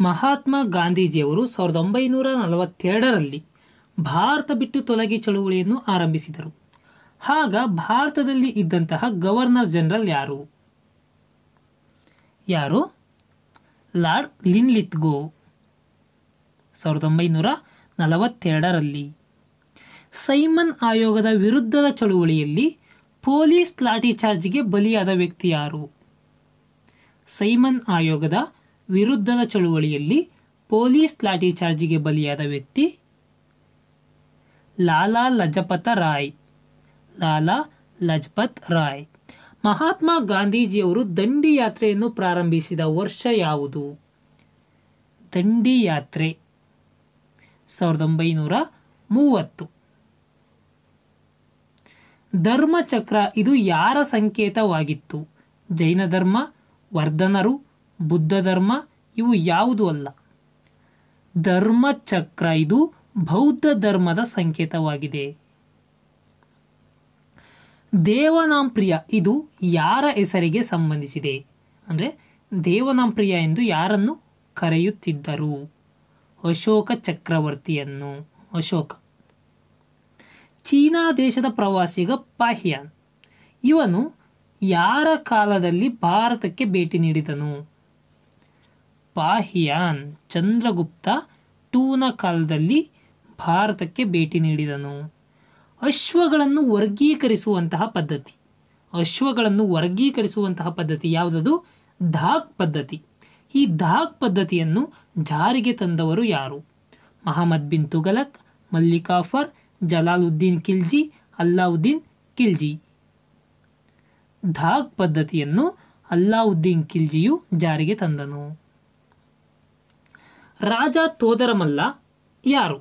ಮಹಾತ್ಮ ಗಾಂಧೀಜಿಯವರು ಸಾವಿರದ ಒಂಬೈನೂರ ನಲವತ್ತೆರಡರಲ್ಲಿ ಭಾರತ ಬಿಟ್ಟು ತೊಲಗಿ ಚಳುವಳಿಯನ್ನು ಆರಂಭಿಸಿದರು. ಆಗ ಭಾರತದಲ್ಲಿ ಇದ್ದಂತಹ ಗವರ್ನರ್ ಜನರಲ್ ಯಾರು? ಯಾರು? ಲಾರ್ಡ್ ಲಿನ್ಲಿತ್ಗೋ ಸಾವಿರದ ಒಂಬೈನೂರ ನಲವತ್ತೆರಡರಲ್ಲಿ ಸೈಮನ್ ಆಯೋಗದ ವಿರುದ್ಧದ ಚಳುವಳಿಯಲ್ಲಿ ಪೊಲೀಸ್ ಲಾಠಿ ಚಾರ್ಜ್ಗೆ ಬಲಿಯಾದ ವ್ಯಕ್ತಿ ಯಾರು? ಸೈಮನ್ ಆಯೋಗದ ವಿರುದ್ಧದ ಚಳುವಳಿಯಲ್ಲಿ ಪೊಲೀಸ್ ಲಾಠಿ ಚಾರ್ಜಿಗೆ ಬಲಿಯಾದ ವ್ಯಕ್ತಿ ಲಾಲಾ ಲಜಪತ ರಾಯ್. ಲಾಲಾ ಲಜಪತ್ ರಾಯ್. ಮಹಾತ್ಮ ಗಾಂಧೀಜಿಯವರು ದಂಡಿ ಯಾತ್ರೆಯನ್ನು ಪ್ರಾರಂಭಿಸಿದ ವರ್ಷ ಯಾವುದು? ದಂಡಿ ಯಾತ್ರೆ ಸಾವಿರದ ಒಂಬೈನೂರ ಮೂವತ್ತು. ಧರ್ಮಚಕ್ರ ಇದು ಯಾರ ಸಂಕೇತವಾಗಿತ್ತು? ಜೈನ ಧರ್ಮ, ವರ್ಧನರು ಬುದ್ಧ ಧರ್ಮ, ಇವು ಯಾವುದು ಅಲ್ಲ. ಧರ್ಮಚಕ್ರ ಇದು ಬೌದ್ಧ ಧರ್ಮದ ಸಂಕೇತವಾಗಿದೆ. ದೇವನಾಂಪ್ರಿಯ ಇದು ಯಾರ ಹೆಸರಿಗೆ ಸಂಬಂಧಿಸಿದೆ? ಅಂದರೆ ದೇವನಾಂಪ್ರಿಯ ಎಂದು ಯಾರನ್ನು ಕರೆಯುತ್ತಿದ್ದರು? ಅಶೋಕ ಚಕ್ರವರ್ತಿಯನ್ನು. ಅಶೋಕ. ಚೀನಾ ದೇಶದ ಪ್ರವಾಸಿಗ ಪಾಹಿಯಾನ್. ಇವನು ಯಾರ ಕಾಲದಲ್ಲಿ ಭಾರತಕ್ಕೆ ಭೇಟಿ ನೀಡಿದನು? ಪಾಹಿಯಾನ್ ಚಂದ್ರಗುಪ್ತ ಟೂನ ಕಾಲದಲ್ಲಿ ಭಾರತಕ್ಕೆ ಭೇಟಿ ನೀಡಿದನು. ಅಶ್ವಗಳನ್ನು ವರ್ಗೀಕರಿಸುವಂತಹ ಪದ್ಧತಿ. ಅಶ್ವಗಳನ್ನು ವರ್ಗೀಕರಿಸುವಂತಹ ಪದ್ಧತಿ ಯಾವುದದು? ಧಾಕ್ ಪದ್ಧತಿ. ಈ ಧಾಕ್ ಪದ್ಧತಿಯನ್ನು ಜಾರಿಗೆ ತಂದವರು ಯಾರು? ಮಹಮ್ಮದ್ ಬಿನ್ ತುಗಲಕ್ ಮಲ್ಲಿಕಾಫರ್, ಜಲಾಲುದ್ದೀನ್ ಖಿಲ್ಜಿ, ಅಲ್ಲಾವುದ್ದೀನ್ ಖಿಲ್ಜಿ. ಧಾಕ್ ಪದ್ಧತಿಯನ್ನು ಅಲ್ಲಾವುದ್ದೀನ್ ಖಿಲ್ಜಿಯು ಜಾರಿಗೆ ತಂದನು. ರಾಜ ತೋದರಮಲ್ಲ ಯಾರು?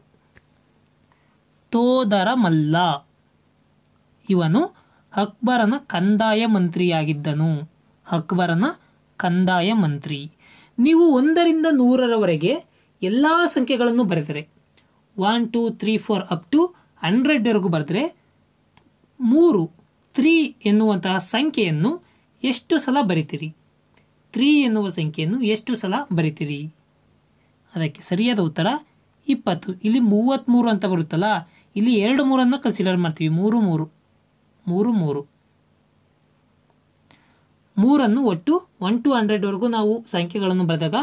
ತೋದರಮಲ್ಲ. ಇವನು ಅಕ್ಬರನ ಕಂದಾಯ ಮಂತ್ರಿಯಾಗಿದ್ದನು. ಅಕ್ಬರನ ಕಂದಾಯ ಮಂತ್ರಿ. ನೀವು ಒಂದರಿಂದ ನೂರರವರೆಗೆ ಎಲ್ಲ ಸಂಖ್ಯೆಗಳನ್ನು ಬರೆದರೆ one two three four up to ಹಂಡ್ರೆಡ್ವರೆಗೂ ಬರೆದರೆ, ಮೂರು ತ್ರೀ ಎನ್ನುವಂತಹ ಸಂಖ್ಯೆಯನ್ನು ಎಷ್ಟು ಸಲ ಬರಿತೀರಿ? ತ್ರೀ ಎನ್ನುವ ಸಂಖ್ಯೆಯನ್ನು ಎಷ್ಟು ಸಲ ಬರಿತೀರಿ? ಅದಕ್ಕೆ ಸರಿಯಾದ ಉತ್ತರ ಇಪ್ಪತ್ತು. ಇಲ್ಲಿ ಮೂವತ್ತ್ಮೂರು ಅಂತ ಬರುತ್ತಲ್ಲ, ಇಲ್ಲಿ ಎರಡು ಮೂರನ್ನು ಕನ್ಸಿಡರ್ ಮಾಡ್ತೀವಿ. ಮೂರು ಮೂರು. ಮೂರು ಮೂರು. ಮೂರನ್ನು ಒಟ್ಟು ಒನ್ ಟು ಹಂಡ್ರೆಡ್ವರೆಗೂ ನಾವು ಸಂಖ್ಯೆಗಳನ್ನು ಬರೆದಾಗ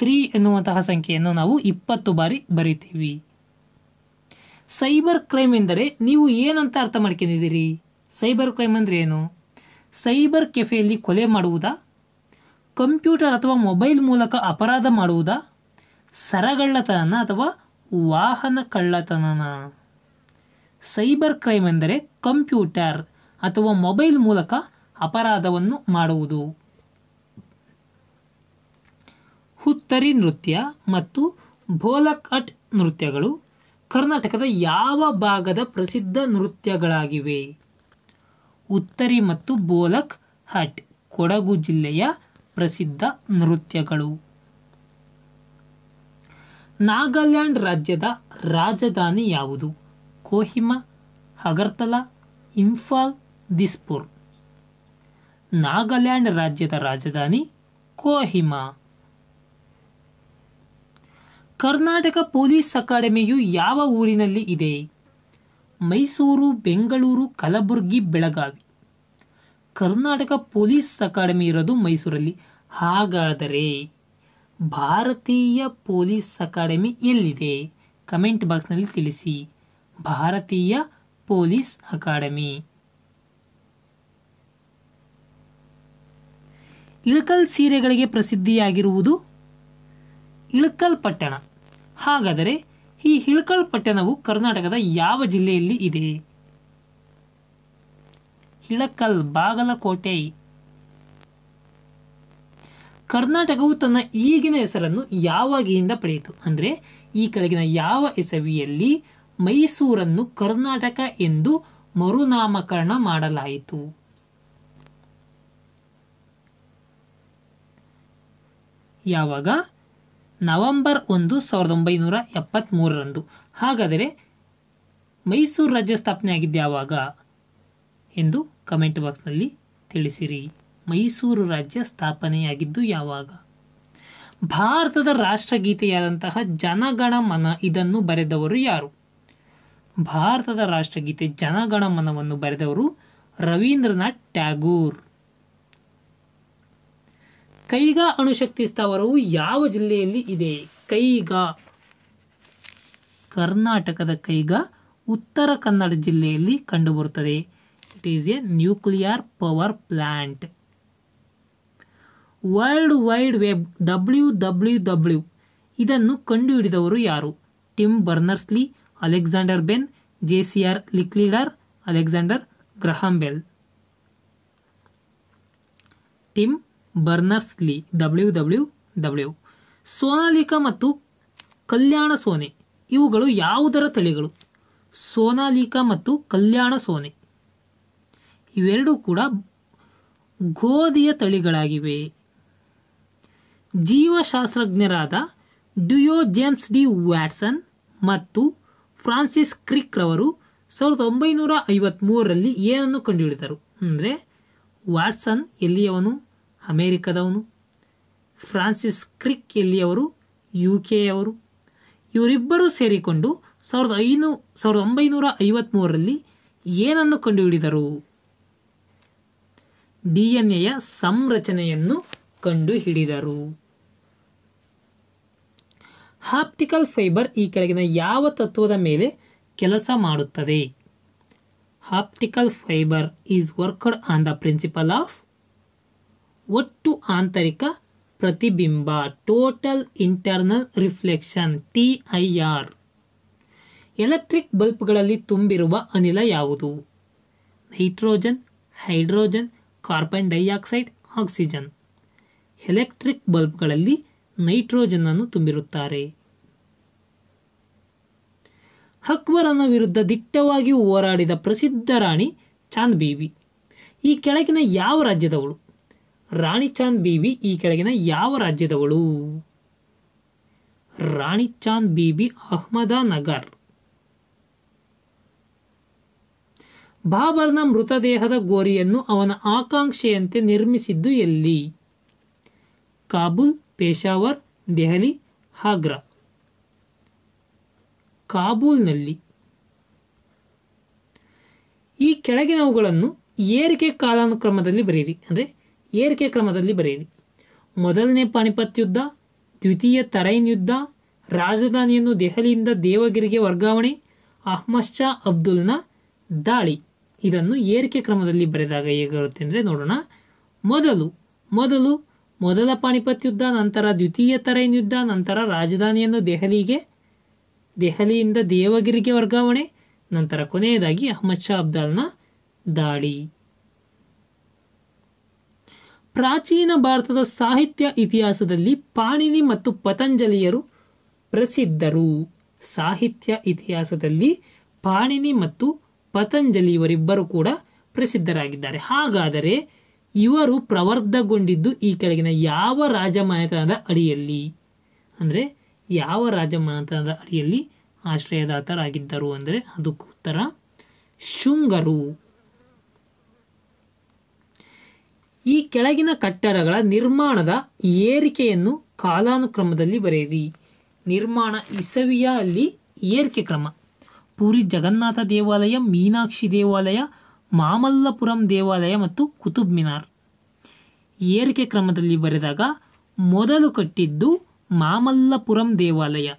ತ್ರೀ ಎನ್ನುವಂತಹ ಸಂಖ್ಯೆಯನ್ನು ನಾವು ಇಪ್ಪತ್ತು ಬಾರಿ ಬರೀತೀವಿ. ಸೈಬರ್ ಕ್ರೈಮ್ ಎಂದರೆ ನೀವು ಏನಂತ ಅರ್ಥ ಮಾಡ್ಕೊಂಡಿದ್ದೀರಿ? ಸೈಬರ್ ಕ್ರೈಮ್ ಅಂದರೆ ಏನು? ಸೈಬರ್ ಕೆಫೆಯಲ್ಲಿ ಕೊಲೆ ಮಾಡುವುದಾ? ಕಂಪ್ಯೂಟರ್ ಅಥವಾ ಮೊಬೈಲ್ ಮೂಲಕ ಅಪರಾಧ ಮಾಡುವುದಾ? ಸರಗಳ್ಳತನ ಅಥವಾ ವಾಹನ ಕಳ್ಳತನನ ಸೈಬರ್ ಕ್ರೈಮ್ ಎಂದರೆ ಕಂಪ್ಯೂಟರ್ ಅಥವಾ ಮೊಬೈಲ್ ಮೂಲಕ ಅಪರಾಧವನ್ನು ಮಾಡುವುದು. ಹುತ್ತರಿ ನೃತ್ಯ ಮತ್ತು ಬೋಲಕ್ ಅಟ್ ನೃತ್ಯಗಳು ಕರ್ನಾಟಕದ ಯಾವ ಭಾಗದ ಪ್ರಸಿದ್ಧ ನೃತ್ಯಗಳಾಗಿವೆ? ಉತ್ತರಿ ಮತ್ತು ಬೋಲಕ್ ಹಟ್ ಕೊಡಗು ಜಿಲ್ಲೆಯ ಪ್ರಸಿದ್ಧ ನೃತ್ಯಗಳು. ನಾಗಾಲ್ಯಾಂಡ್ ರಾಜ್ಯದ ರಾಜಧಾನಿ ಯಾವುದು? ಕೋಹಿಮಾ, ಅಗರ್ತಲಾ, ಇಂಫಾಲ್, ದಿಸ್ಪುರ್. ನಾಗಾಲ್ಯಾಂಡ್ ರಾಜ್ಯದ ರಾಜಧಾನಿ ಕೋಹಿಮಾ. ಕರ್ನಾಟಕ ಪೊಲೀಸ್ ಅಕಾಡೆಮಿಯು ಯಾವ ಊರಿನಲ್ಲಿ ಇದೆ? ಮೈಸೂರು, ಬೆಂಗಳೂರು, ಕಲಬುರಗಿ, ಬೆಳಗಾವಿ. ಕರ್ನಾಟಕ ಪೊಲೀಸ್ ಅಕಾಡೆಮಿ ಇರೋದು ಮೈಸೂರಲ್ಲಿ. ಹಾಗಾದರೆ ಭಾರತೀಯ ಪೊಲೀಸ್ ಅಕಾಡೆಮಿ ಎಲ್ಲಿದೆ? ಕಮೆಂಟ್ ಬಾಕ್ಸ್ನಲ್ಲಿ ತಿಳಿಸಿ. ಭಾರತೀಯ ಪೊಲೀಸ್ ಅಕಾಡೆಮಿ. ಇಳಕಲ್ ಸೀರೆಗಳಿಗೆ ಪ್ರಸಿದ್ಧಿಯಾಗಿರುವುದು? ಇಳಕಲ್ ಪಟ್ಟಣ. ಹಾಗಾದರೆ ಈ ಇಳಕಲ್ ಪಟ್ಟಣವು ಕರ್ನಾಟಕದ ಯಾವ ಜಿಲ್ಲೆಯಲ್ಲಿ ಇದೆ? ಇಳಕಲ್ ಬಾಗಲಕೋಟೆ. ಕರ್ನಾಟಕವು ತನ್ನ ಈಗಿನ ಹೆಸರನ್ನು ಯಾವಾಗಿನಿಂದ ಪಡೆಯಿತು? ಅಂದರೆ ಈ ಕೆಳಗಿನ ಯಾವ ಎಸವಿಯಲ್ಲಿ ಮೈಸೂರನ್ನು ಕರ್ನಾಟಕ ಎಂದು ಮರುನಾಮಕರಣ ಮಾಡಲಾಯಿತು? ಯಾವಾಗ? ನವೆಂಬರ್ ಒಂದು, ಸಾವಿರದ ಒಂಬೈನೂರ ಎಪ್ಪತ್ತ್ಮೂರರಂದು ಹಾಗಾದರೆ ಮೈಸೂರು ರಾಜ್ಯ ಸ್ಥಾಪನೆ ಆಗಿದ್ದು ಯಾವಾಗ? ಎಂದು ಕಮೆಂಟ್ ಬಾಕ್ಸ್ನಲ್ಲಿ ತಿಳಿಸಿರಿ. ಮೈಸೂರು ರಾಜ್ಯ ಸ್ಥಾಪನೆಯಾಗಿದ್ದು ಯಾವಾಗ? ಭಾರತದ ರಾಷ್ಟ್ರಗೀತೆಯಾದಂತಹ ಜನಗಣ ಮನ ಇದನ್ನು ಬರೆದವರು ಯಾರು? ಭಾರತದ ರಾಷ್ಟ್ರಗೀತೆ ಜನಗಣ ಮನವನ್ನು ಬರೆದವರು ರವೀಂದ್ರನಾಥ್ ಟ್ಯಾಗೂರ್. ಕೈಗಾ ಅಣುಶಕ್ತಿ ಸ್ಥಾವರವು ಯಾವ ಜಿಲ್ಲೆಯಲ್ಲಿ ಇದೆ? ಕೈಗಾ, ಕರ್ನಾಟಕದ ಕೈಗಾ, ಉತ್ತರ ಕನ್ನಡ ಜಿಲ್ಲೆಯಲ್ಲಿ ಕಂಡುಬರುತ್ತದೆ. It is a nuclear power plant world wide web W W W ಇದನ್ನು ಕಂಡುಹಿಡಿದವರು ಯಾರು? Tim Berners Lee Alexander Bain J C R Licklider Alexander Graham Bell Tim Berners Lee W W W Sonalika ಮತ್ತು ಕಲ್ಯಾಣ ಸೋನೆ, ಇವುಗಳು ಯಾವುದರ ತಳಿಗಳು? ಸೋನಾಲಿಕಾ ಮತ್ತು ಕಲ್ಯಾಣ ಸೋನೆ. ಇವೆರಡೂ ಕೂಡ ಗೋಧಿಯ ತಳಿಗಳಾಗಿವೆ. ಜೀವಶಾಸ್ತ್ರಜ್ಞರಾದ ಡಿಯೋ ಜೇಮ್ಸ್ ಡಿ ವ್ಯಾಟ್ಸನ್ ಮತ್ತು ಫ್ರಾನ್ಸಿಸ್ ಕ್ರಿಕ್ ರವರು ಸಾವಿರದ ಒಂಬೈನೂರ ಐವತ್ಮೂರರಲ್ಲಿ ಏನನ್ನು ಕಂಡುಹಿಡಿದರು? ಅಂದರೆ ವಾಟ್ಸನ್ ಎಲ್ಲಿಯವನು? ಅಮೇರಿಕದವನು. ಫ್ರಾನ್ಸಿಸ್ ಕ್ರಿಕ್ ಎಲ್ಲಿಯವರು? ಯು ಕೆಯವರು ಇವರಿಬ್ಬರೂ ಸೇರಿಕೊಂಡು ಸಾವಿರದ ಐನೂ, ಸಾವಿರದ ಒಂಬೈನೂರ ಐವತ್ಮೂರರಲ್ಲಿ ಏನನ್ನು ಕಂಡುಹಿಡಿದರು? ಡಿ ಎನ್ ಎಯ ಸಂರಚನೆಯನ್ನು ಕಂಡುಹಿಡಿದರು ಹಾಪ್ಟಿಕಲ್ ಫೈಬರ್ ಈ ಕೆಳಗಿನ ಯಾವ ತತ್ವದ ಮೇಲೆ ಕೆಲಸ ಮಾಡುತ್ತದೆ? Optical fibre is worked on the principle of ಒಟ್ಟು ಆಂತರಿಕ ಪ್ರತಿಬಿಂಬ, total internal reflection, T I R. Electric ಬಲ್ಬ್ಗಳಲ್ಲಿ ತುಂಬಿರುವ ಅನಿಲ ಯಾವುದು? Nitrogen, hydrogen, carbon dioxide, oxygen. Electric ಬಲ್ಬ್ಗಳಲ್ಲಿ nitrogen ಅನ್ನು ತುಂಬಿರುತ್ತಾರೆ. ಅಕ್ಬರನ ವಿರುದ್ಧ ದಿಟ್ಟವಾಗಿ ಹೋರಾಡಿದ ಪ್ರಸಿದ್ಧ ರಾಣಿ ಚಾಂದ್ ಬೀವಿ ಈ ಕೆಳಗಿನ ಯಾವ ರಾಜ್ಯದವಳು? ರಾಣಿ ಚಾಂದ್ ಬೀವಿ ಈ ಕೆಳಗಿನ ಯಾವ ರಾಜ್ಯದವಳು? ರಾಣಿ ಚಾಂದ್ ಬೀಬಿ ಅಹ್ಮದಾನಗರ್. ಬಾಬರ್ನ ಮೃತದೇಹದ ಗೋರಿಯನ್ನು ಅವನ ಆಕಾಂಕ್ಷೆಯಂತೆ ನಿರ್ಮಿಸಿದ್ದು ಎಲ್ಲಿ? ಕಾಬೂಲ್ ಪೇಶಾವರ್ ದೆಹಲಿ ಆಗ್ರಾ ಕಾಬೂಲ್ನಲ್ಲಿ ಈ ಕೆಳಗಿನವುಗಳನ್ನು ಏರಿಕೆ ಕಾಲಾನುಕ್ರಮದಲ್ಲಿ ಬರೆಯಿರಿ. ಅಂದರೆ ಏರಿಕೆ ಕ್ರಮದಲ್ಲಿ ಬರೆಯಿರಿ. ಮೊದಲನೇ ಪಾಣಿಪತ್ ಯುದ್ಧ, ದ್ವಿತೀಯ ತರೈನ್ ಯುದ್ಧ, ರಾಜಧಾನಿಯನ್ನು ದೆಹಲಿಯಿಂದ ದೇವಗಿರಿಗೆ ವರ್ಗಾವಣೆ, ಅಹ್ಮದ್ ಶಾ ಅಬ್ದುಲ್ನ ದಾಳಿ. ಇದನ್ನು ಏರಿಕೆ ಕ್ರಮದಲ್ಲಿ ಬರೆದಾಗ ಹೇಗಿರುತ್ತೆ ಅಂದರೆ ನೋಡೋಣ. ಮೊದಲು ಮೊದಲು ಮೊದಲ ಪಾಣಿಪತ್ ಯುದ್ಧ, ನಂತರ ದ್ವಿತೀಯ ತರೈನ್ ಯುದ್ಧ, ನಂತರ ರಾಜಧಾನಿಯನ್ನು ದೆಹಲಿಗೆ, ದೆಹಲಿಯಿಂದ ದೇವಗಿರಿಗೆ ವರ್ಗಾವಣೆ, ನಂತರ ಕೊನೆಯದಾಗಿ ಅಹ್ಮದ್ ಶಾ ಅಬ್ದಾಲ್ನ ದಾಳಿ. ಪ್ರಾಚೀನ ಭಾರತದ ಸಾಹಿತ್ಯ ಇತಿಹಾಸದಲ್ಲಿ ಪಾಣಿನಿ ಮತ್ತು ಪತಂಜಲಿಯರು ಪ್ರಸಿದ್ಧರು. ಸಾಹಿತ್ಯ ಇತಿಹಾಸದಲ್ಲಿ ಪಾಣಿನಿ ಮತ್ತು ಪತಂಜಲಿಯವರಿಬ್ಬರು ಕೂಡ ಪ್ರಸಿದ್ಧರಾಗಿದ್ದಾರೆ. ಹಾಗಾದರೆ ಇವರು ಪ್ರವರ್ಧಗೊಂಡಿದ್ದು ಈ ಕೆಳಗಿನ ಯಾವ ರಾಜಮನೆತನದ ಅಡಿಯಲ್ಲಿ? ಅಂದರೆ ಯಾವ ರಾಜಮನೆತನದ ಅಡಿಯಲ್ಲಿ ಆಶ್ರಯದಾತರಾಗಿದ್ದರು ಅಂದರೆ ಅದಕ್ಕೆ ಉತ್ತರ, ಶುಂಗರು. ಈ ಕೆಳಗಿನ ಕಟ್ಟಡಗಳ ನಿರ್ಮಾಣದ ಏರಿಕೆಯನ್ನು ಕಾಲಾನುಕ್ರಮದಲ್ಲಿ ಬರೆಯಿರಿ. ನಿರ್ಮಾಣ ಇಸವಿಯ ಅಲ್ಲಿ ಏರಿಕೆ ಕ್ರಮ. ಪೂರಿ ಜಗನ್ನಾಥ ದೇವಾಲಯ, ಮೀನಾಕ್ಷಿ ದೇವಾಲಯ ಮಾಮಲ್ಲಪುರಂ ದೇವಾಲಯ ಮತ್ತು ಕುತುಬ್ ಮಿನಾರ್. ಏರಿಕೆ ಕ್ರಮದಲ್ಲಿ ಬರೆದಾಗ, ಮೊದಲು ಕಟ್ಟಿದ್ದು ಮಾಮಲ್ಲಪುರಂ ದೇವಾಲಯ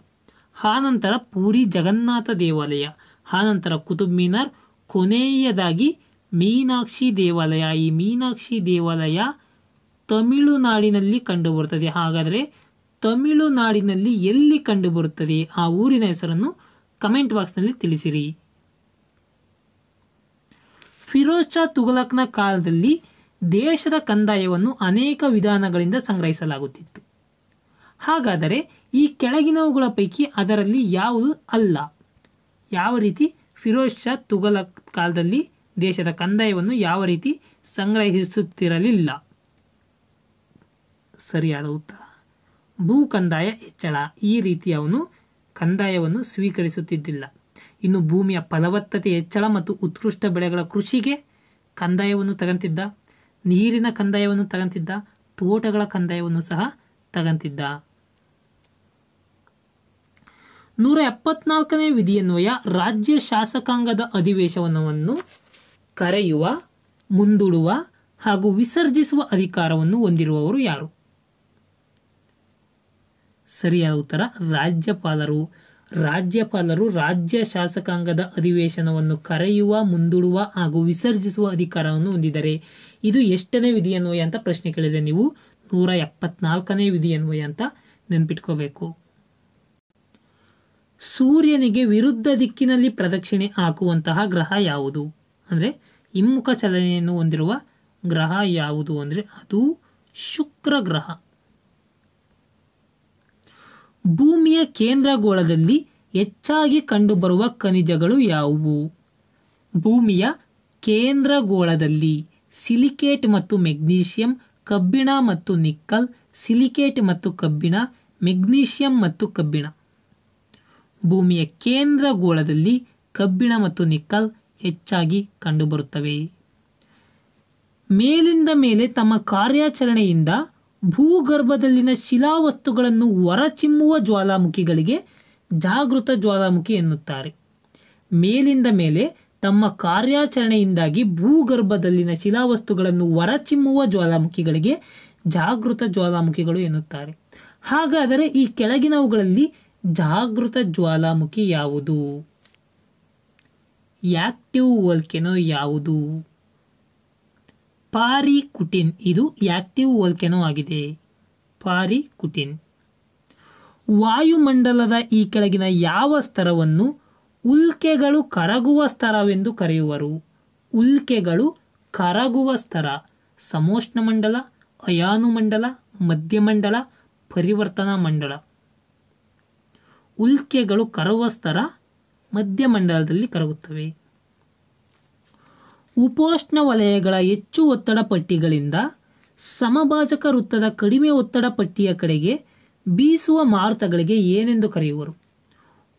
ಆನಂತರ ಪೂರಿ ಜಗನ್ನಾಥ ದೇವಾಲಯ ಆನಂತರ ಕುತುಬ್ ಮಿನಾರ್, ಕೊನೆಯದಾಗಿ ಮೀನಾಕ್ಷಿ ದೇವಾಲಯ. ಈ ಮೀನಾಕ್ಷಿ ದೇವಾಲಯ ತಮಿಳುನಾಡಿನಲ್ಲಿ ಕಂಡುಬರುತ್ತದೆ. ಹಾಗಾದರೆ ತಮಿಳುನಾಡಿನಲ್ಲಿ ಎಲ್ಲಿ ಕಂಡುಬರುತ್ತದೆ? ಆ ಊರಿನ ಹೆಸರನ್ನು ಕಮೆಂಟ್ ಬಾಕ್ಸ್ನಲ್ಲಿ ತಿಳಿಸಿರಿ. ಫಿರೋಜ್ ಶಾ ತುಘಲಕ್ನ ಕಾಲದಲ್ಲಿ ದೇಶದ ಕಂದಾಯವನ್ನು ಅನೇಕ ವಿಧಾನಗಳಿಂದ ಸಂಗ್ರಹಿಸಲಾಗುತ್ತಿತ್ತು. ಹಾಗಾದರೆ ಈ ಕೆಳಗಿನವುಗಳ ಪೈಕಿ ಅದರಲ್ಲಿ ಯಾವುದು ಅಲ್ಲ? ಯಾವ ರೀತಿ ಫಿರೋಜ್ ಶಾ ತುಘಲಕ್ ಕಾಲದಲ್ಲಿ ದೇಶದ ಕಂದಾಯವನ್ನು ಯಾವ ರೀತಿ ಸಂಗ್ರಹಿಸುತ್ತಿರಲಿಲ್ಲ? ಸರಿಯಾದ ಉತ್ತರ. ಭೂ ಕಂದಾಯ ಹೆಚ್ಚಳ. ಈ ರೀತಿ ಅವನು ಕಂದಾಯವನ್ನು ಸ್ವೀಕರಿಸುತ್ತಿದ್ದಿಲ್ಲ. ಇನ್ನು ಭೂಮಿಯ ಫಲವತ್ತತೆ, ಹೆಚ್ಚಳ ಮತ್ತು ಉತ್ಕೃಷ್ಟ ಬೆಳೆಗಳ ಕೃಷಿಗೆ ಕಂದಾಯವನ್ನು ತಗಂತಿದ್ದ, ನೀರಿನ ಕಂದಾಯವನ್ನು ತಗಂತಿದ್ದ, ತೋಟಗಳ ಕಂದಾಯವನ್ನು ಸಹ ತಗಂತಿದ್ದ. ನೂರ ಎಪ್ಪತ್ನಾಲ್ಕನೇ ವಿಧಿಯನ್ವಯ ರಾಜ್ಯ ಶಾಸಕಾಂಗದ ಅಧಿವೇಶನವನ್ನು ಕರೆಯುವ, ಮುಂದೂಡುವ ಹಾಗೂ ವಿಸರ್ಜಿಸುವ ಅಧಿಕಾರವನ್ನು ಹೊಂದಿರುವವರು ಯಾರು? ಸರಿಯಾದ ಉತ್ತರ, ರಾಜ್ಯಪಾಲರು. ರಾಜ್ಯಪಾಲರು ರಾಜ್ಯ ಶಾಸಕಾಂಗದ ಅಧಿವೇಶನವನ್ನು ಕರೆಯುವ, ಮುಂದೂಡುವ ಹಾಗೂ ವಿಸರ್ಜಿಸುವ ಅಧಿಕಾರವನ್ನು ಹೊಂದಿದ್ದಾರೆ ಇದು ಎಷ್ಟನೇ ವಿಧಿಯನ್ವಯ ಅಂತ ಪ್ರಶ್ನೆ ಕೇಳಿದ್ರೆ ನೀವು ನೂರ ಎಪ್ಪತ್ನಾಲ್ಕನೇ ವಿಧಿಯನ್ವಯ ಅಂತ ನೆನ್ಪಿಟ್ಕೋಬೇಕು. ಸೂರ್ಯನಿಗೆ ವಿರುದ್ಧ ದಿಕ್ಕಿನಲ್ಲಿ ಪ್ರದಕ್ಷಿಣೆ ಹಾಕುವಂತಹ ಗ್ರಹ ಯಾವುದು? ಅಂದರೆ ಹಿಮ್ಮುಖ ಚಲನೆಯನ್ನು ಹೊಂದಿರುವ ಗ್ರಹ ಯಾವುದು ಅಂದರೆ ಅದು ಶುಕ್ರ ಗ್ರಹ. ಭೂಮಿಯ ಕೇಂದ್ರಗೋಳದಲ್ಲಿ ಹೆಚ್ಚಾಗಿ ಕಂಡುಬರುವ ಖನಿಜಗಳು ಯಾವುವು? ಭೂಮಿಯ ಕೇಂದ್ರಗೋಳದಲ್ಲಿ ಸಿಲಿಕೇಟ್ ಮತ್ತು ಮೆಗ್ನೀಷಿಯಂ, ಕಬ್ಬಿಣ ಮತ್ತು ನಿಕ್ಕಲ್, ಸಿಲಿಕೇಟ್ ಮತ್ತು ಕಬ್ಬಿಣ, ಮೆಗ್ನೀಷಿಯಂ ಮತ್ತು ಕಬ್ಬಿಣ. ಭೂಮಿಯ ಕೇಂದ್ರಗೋಳದಲ್ಲಿ ಕಬ್ಬಿಣ ಮತ್ತು ನಿಕ್ಕಲ್ ಹೆಚ್ಚಾಗಿ ಕಂಡುಬರುತ್ತವೆ. ಮೇಲಿಂದ ಮೇಲೆ ತಮ್ಮ ಕಾರ್ಯಾಚರಣೆಯಿಂದ ಭೂಗರ್ಭದಲ್ಲಿನ ಶಿಲಾವಸ್ತುಗಳನ್ನು ಹೊರಚಿಮ್ಮುವ ಜ್ವಾಲಾಮುಖಿಗಳಿಗೆ ಜಾಗೃತ ಜ್ವಾಲಾಮುಖಿ ಎನ್ನುತ್ತಾರೆ. ಮೇಲಿಂದ ಮೇಲೆ ತಮ್ಮ ಕಾರ್ಯಾಚರಣೆಯಿಂದಾಗಿ ಭೂಗರ್ಭದಲ್ಲಿನ ಶಿಲಾವಸ್ತುಗಳನ್ನು ಹೊರಚಿಮ್ಮುವ ಜ್ವಾಲಾಮುಖಿಗಳಿಗೆ ಜಾಗೃತ ಜ್ವಾಲಾಮುಖಿಗಳು ಎನ್ನುತ್ತಾರೆ. ಹಾಗಾದರೆ ಈ ಕೆಳಗಿನವುಗಳಲ್ಲಿ ಜಾಗೃತ ಜ್ವಾಲಾಮುಖಿ ಯಾವುದು? ಆಕ್ಟಿವ್ ವೋಲ್ಕೆನೋ ಯಾವುದು? ಪಾರಿ ಕುಟಿನ್ ಇದು ಆಕ್ಟಿವ್ ವೋಲ್ಕೆನೋ ಆಗಿದೆ. ಪಾರಿ ಕುಟಿನ್ ವಾಯುಮಂಡಲದ ಈ ಕೆಳಗಿನ ಯಾವ ಸ್ತರವನ್ನು ಉಲ್ಕೆಗಳು ಕರಗುವ ಸ್ತರವೆಂದು ಕರೆಯುವರು? ಉಲ್ಕೆಗಳು ಕರಗುವ ಸ್ತರ ಸಮೋಷ್ಣ ಮಂಡಲ ಅಯಾನುಮಂಡಲ, ಮಧ್ಯಮಂಡಲ, ಪರಿವರ್ತನಾ ಮಂಡಲ. ಉಲ್ಕೆಗಳು ಕರಗುವ ಸ್ತರ ಮಧ್ಯಮಂಡಲದಲ್ಲಿ ಕರಗುತ್ತವೆ. ಉಪೋಷ್ಣ ವಲಯಗಳ ಹೆಚ್ಚು ಒತ್ತಡ ಪಟ್ಟಿಗಳಿಂದ ಸಮಭಾಜಕ ವೃತ್ತದ ಕಡಿಮೆ ಒತ್ತಡ ಪಟ್ಟಿಯ ಕಡೆಗೆ ಬೀಸುವ ಮಾರುತಗಳಿಗೆ ಏನೆಂದು ಕರೆಯುವರು?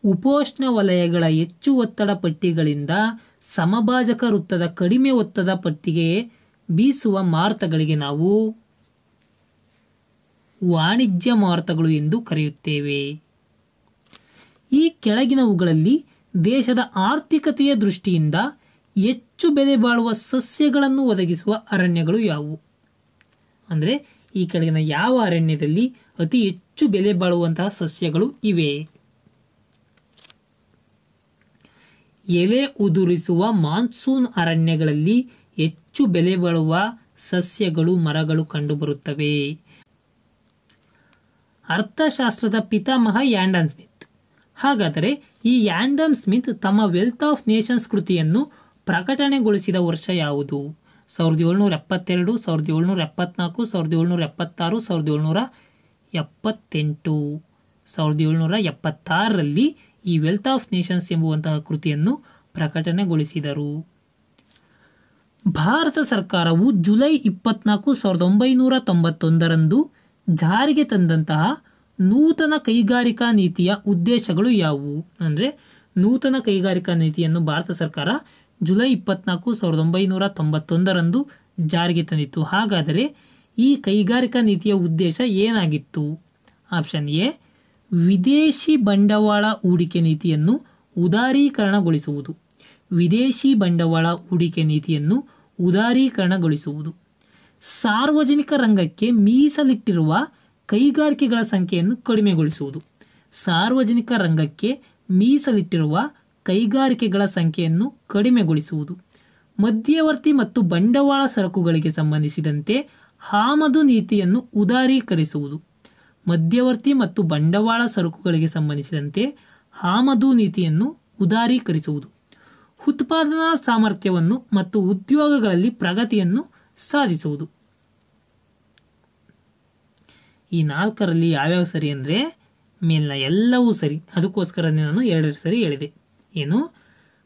ಉಪೋಷ್ಣ ವಲಯಗಳ ಹೆಚ್ಚು ಒತ್ತಡ ಪಟ್ಟಿಗಳಿಂದ ಸಮಭಾಜಕ ವೃತ್ತದ ಕಡಿಮೆ ಒತ್ತಡ ಪಟ್ಟಿಗೆ ಬೀಸುವ ಮಾರುತಗಳಿಗೆ ನಾವು ವಾಣಿಜ್ಯ ಮಾರುತಗಳು ಎಂದು ಕರೆಯುತ್ತೇವೆ. ಈ ಕೆಳಗಿನವುಗಳಲ್ಲಿ ದೇಶದ ಆರ್ಥಿಕತೆಯ ದೃಷ್ಟಿಯಿಂದ ಹೆಚ್ಚು ಬೆಲೆ ಬಾಳುವ ಸಸ್ಯಗಳನ್ನು ಒದಗಿಸುವ ಅರಣ್ಯಗಳು ಯಾವುವು? ಅಂದರೆ, ಈ ಕೆಳಗಿನ ಯಾವ ಅರಣ್ಯದಲ್ಲಿ ಅತಿ ಹೆಚ್ಚು ಬೆಲೆ ಬಾಳುವಂತಹ ಸಸ್ಯಗಳು ಇವೆ? ಎಲೆ ಉದುರಿಸುವ ಮಾನ್ಸೂನ್ ಅರಣ್ಯಗಳಲ್ಲಿ ಹೆಚ್ಚು ಬೆಲೆ ಬಾಳುವ ಸಸ್ಯಗಳು, ಮರಗಳು ಕಂಡುಬರುತ್ತವೆ. ಅರ್ಥಶಾಸ್ತ್ರದ ಪಿತಾಮಹ ಯಾಂಡನ್ ಸ್ಮಿತ್. ಹಾಗಾದರೆ, ಈ ಯಾಂಡಮ್ ಸ್ಮಿತ್ ತಮ್ಮ ವೆಲ್ತ್ ಆಫ್ ನೇಷನ್ಸ್ ಕೃತಿಯನ್ನು ಪ್ರಕಟಣೆಗೊಳಿಸಿದ ವರ್ಷ ಯಾವುದು? ಸಾವಿರದ ಏಳ್ನೂರ ಎಪ್ಪತ್ತೆರಡು, ಸಾವಿರದ ಏಳ್ನೂರ ಎಪ್ಪತ್ನಾಲ್ಕು, ಸಾವಿರದ ಏಳ್ನೂರ ಎಪ್ಪತ್ತಾರು, ಸಾವಿರದ ಏಳ್ನೂರ ಎಪ್ಪತ್ತೆಂಟು. ಸಾವಿರದ ಏಳ್ನೂರ ಎಪ್ಪತ್ತಾರರಲ್ಲಿ ಈ ವೆಲ್ತ್ ಆಫ್ ನೇಷನ್ಸ್ ಎಂಬುವಂತಹ ಕೃತಿಯನ್ನು ಪ್ರಕಟಣೆಗೊಳಿಸಿದರು. ಭಾರತ ಸರ್ಕಾರವು ಜುಲೈ ಇಪ್ಪತ್ನಾಲ್ಕು, ಸಾವಿರದ ಒಂಬೈನೂರ ತೊಂಬತ್ತೊಂದರಂದು ಜಾರಿಗೆ ತಂದಂತಹ ನೂತನ ಕೈಗಾರಿಕಾ ನೀತಿಯ ಉದ್ದೇಶಗಳು ಯಾವುವು? ಅಂದರೆ ನೂತನ ಕೈಗಾರಿಕಾ ನೀತಿಯನ್ನು ಭಾರತ ಸರ್ಕಾರ ಜುಲೈ ಇಪ್ಪತ್ನಾಲ್ಕು ಸಾವಿರದ ಒಂಬೈನೂರ ತೊಂಬತ್ತೊಂದರಂದು ಜಾರಿಗೆ ತಂದಿತ್ತು. ಹಾಗಾದರೆ ಈ ಕೈಗಾರಿಕಾ ನೀತಿಯ ಉದ್ದೇಶ ಏನಾಗಿತ್ತು? ಆಪ್ಷನ್ ಎ, ವಿದೇಶಿ ಬಂಡವಾಳ ಹೂಡಿಕೆ ನೀತಿಯನ್ನು ಉದಾರೀಕರಣಗೊಳಿಸುವುದು. ವಿದೇಶಿ ಬಂಡವಾಳ ಹೂಡಿಕೆ ನೀತಿಯನ್ನು ಉದಾರೀಕರಣಗೊಳಿಸುವುದು. ಸಾರ್ವಜನಿಕ ರಂಗಕ್ಕೆ ಮೀಸಲಿಟ್ಟಿರುವ ಕೈಗಾರಿಕೆಗಳ ಸಂಖ್ಯೆಯನ್ನು ಕಡಿಮೆಗೊಳಿಸುವುದು. ಸಾರ್ವಜನಿಕ ರಂಗಕ್ಕೆ ಮೀಸಲಿಟ್ಟಿರುವ ಕೈಗಾರಿಕೆಗಳ ಸಂಖ್ಯೆಯನ್ನು ಕಡಿಮೆಗೊಳಿಸುವುದು. ಮಧ್ಯವರ್ತಿ ಮತ್ತು ಬಂಡವಾಳ ಸರಕುಗಳಿಗೆ ಸಂಬಂಧಿಸಿದಂತೆ ಆಮದು ನೀತಿಯನ್ನು ಉದಾರೀಕರಿಸುವುದು. ಮಧ್ಯವರ್ತಿ ಮತ್ತು ಬಂಡವಾಳ ಸರಕುಗಳಿಗೆ ಸಂಬಂಧಿಸಿದಂತೆ ಆಮದು ನೀತಿಯನ್ನು ಉದಾರೀಕರಿಸುವುದು. ಉತ್ಪಾದನಾ ಸಾಮರ್ಥ್ಯವನ್ನು ಮತ್ತು ಉದ್ಯೋಗಗಳಲ್ಲಿ ಪ್ರಗತಿಯನ್ನು ಸಾಧಿಸುವುದು. ಈ ನಾಲ್ಕರಲ್ಲಿ ಯಾವ್ಯಾವ ಸರಿ ಅಂದರೆ ಮೇಲಿನ ಎಲ್ಲವೂ ಸರಿ. ಅದಕ್ಕೋಸ್ಕರನೇ ನಾನು ಎರಡೆರಡು ಸರಿ ಹೇಳಿದೆ. ಏನು?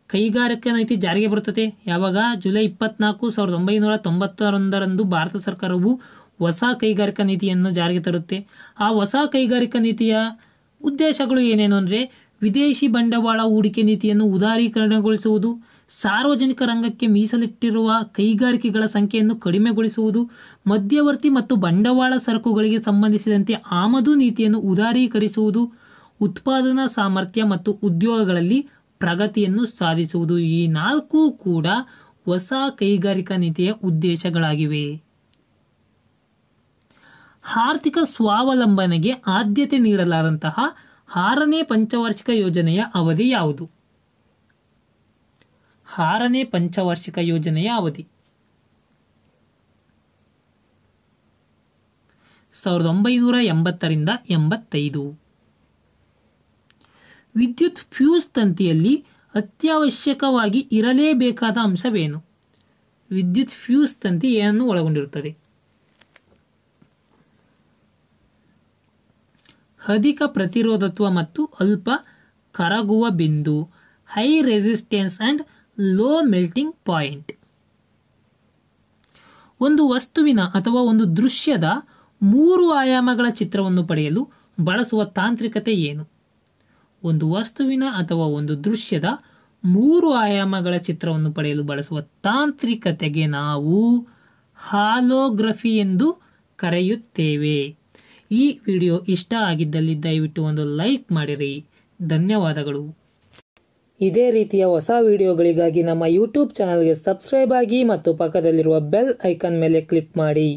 ಕೈಗಾರಿಕಾ ನೀತಿ ಜಾರಿಗೆ ಬರುತ್ತದೆ. ಯಾವಾಗ? ಜುಲೈ ಇಪ್ಪತ್ನಾಲ್ಕು, ಸಾವಿರದ ಒಂಬೈನೂರ ತೊಂಬತ್ತೊಂದರಂದು ಭಾರತ ಸರ್ಕಾರವು ಹೊಸ ಕೈಗಾರಿಕಾ ನೀತಿಯನ್ನು ಜಾರಿಗೆ ತರುತ್ತೆ. ಆ ಹೊಸ ಕೈಗಾರಿಕಾ ನೀತಿಯ ಉದ್ದೇಶಗಳು ಏನೇನು ಅಂದರೆ, ವಿದೇಶಿ ಬಂಡವಾಳ ಹೂಡಿಕೆ ನೀತಿಯನ್ನು ಉದಾರೀಕರಣಗೊಳಿಸುವುದು, ಸಾರ್ವಜನಿಕ ರಂಗಕ್ಕೆ ಮೀಸಲಿಟ್ಟಿರುವ ಕೈಗಾರಿಕೆಗಳ ಸಂಖ್ಯೆಯನ್ನು ಕಡಿಮೆಗೊಳಿಸುವುದು, ಮಧ್ಯವರ್ತಿ ಮತ್ತು ಬಂಡವಾಳ ಸರಕುಗಳಿಗೆ ಸಂಬಂಧಿಸಿದಂತೆ ಆಮದು ನೀತಿಯನ್ನು ಉದಾರೀಕರಿಸುವುದು, ಉತ್ಪಾದನಾ ಸಾಮರ್ಥ್ಯ ಮತ್ತು ಉದ್ಯೋಗಗಳಲ್ಲಿ ಪ್ರಗತಿಯನ್ನು ಸಾಧಿಸುವುದು ಈ ನಾಲ್ಕು ಕೂಡ ಹೊಸ ಕೈಗಾರಿಕಾ ನೀತಿಯ ಉದ್ದೇಶಗಳಾಗಿವೆ. ಆರ್ಥಿಕ ಸ್ವಾವಲಂಬನೆಗೆ ಆದ್ಯತೆ ನೀಡಲಾದಂತಹ ಆರನೇ ಪಂಚವಾರ್ಷಿಕ ಯೋಜನೆಯ ಅವಧಿ ಯಾವುದು? ಆರನೇ ಪಂಚವಾರ್ಷಿಕ ಯೋಜನೆಯ ಅವಧಿ. ಸಾವಿರದ ಒಂಬೈನೂರ ಎಂಬತ್ತರಿಂದ ಎಂಬತ್ತೈದು. ವಿದ್ಯುತ್ ಫ್ಯೂಸ್ ತಂತಿಯಲ್ಲಿ ಅತ್ಯವಶ್ಯಕವಾಗಿ ಇರಲೇಬೇಕಾದ ಅಂಶವೇನು? ವಿದ್ಯುತ್ ಫ್ಯೂಸ್ ತಂತಿ ಏನನ್ನು ಒಳಗೊಂಡಿರುತ್ತದೆ? ಅಧಿಕ ಪ್ರತಿರೋಧತ್ವ ಮತ್ತು ಅಲ್ಪ ಕರಗುವ ಬಿಂದು high resistance and low melting point ಒಂದು ವಸ್ತುವಿನ ಅಥವಾ ಒಂದು ದೃಶ್ಯದ ಮೂರು ಆಯಾಮಗಳ ಚಿತ್ರವನ್ನು ಪಡೆಯಲು ಬಳಸುವ ತಾಂತ್ರಿಕತೆ ಏನು? ಒಂದು ವಸ್ತುವಿನ ಅಥವಾ ಒಂದು ದೃಶ್ಯದ ಮೂರು ಆಯಾಮಗಳ ಚಿತ್ರವನ್ನು ಪಡೆಯಲು ಬಳಸುವ ತಾಂತ್ರಿಕತೆಗೆ ನಾವು ಹಾಲೋಗ್ರಫಿ ಎಂದು ಕರೆಯುತ್ತೇವೆ. ಈ ವಿಡಿಯೋ ಇಷ್ಟ ಆಗಿದ್ದಲ್ಲಿ ದಯವಿಟ್ಟು ಒಂದು ಲೈಕ್ ಮಾಡಿರಿ. ಧನ್ಯವಾದಗಳು. ಇದೇ ರೀತಿಯ ಹೊಸ ವಿಡಿಯೋಗಳಿಗಾಗಿ ನಮ್ಮ ಯೂಟ್ಯೂಬ್ ಚಾನಲ್ಗೆ ಸಬ್ಸ್ಕ್ರೈಬ್ ಆಗಿ ಮತ್ತು ಪಕ್ಕದಲ್ಲಿರುವ ಬೆಲ್ ಐಕಾನ್ ಮೇಲೆ ಕ್ಲಿಕ್ ಮಾಡಿ.